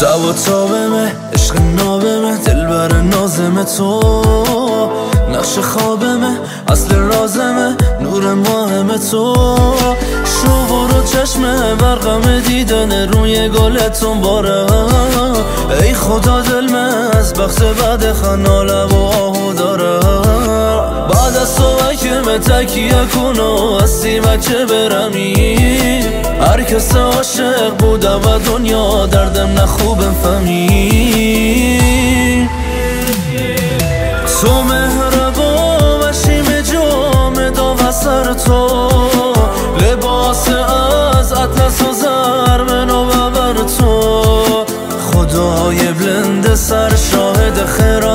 سوا تابمه عشق نابمه دل بر نازم تو. نقش خوابمه اصل رازمه نور ماهمه تو. شو برو چشمه برقم دیدن روی گلتون باره. ای خدا دلمه از بخت بعد خناله و آهو داره. همه تکیه کن و از سیمکه برمی؟ هر کس عاشق بوده و دنیا دردم نخوب فهمی. تو مهربا و شیم جام دا و سر تو. لباس از اطلس و زرمن و ببر تو. خدای بلند سر شاهد خیران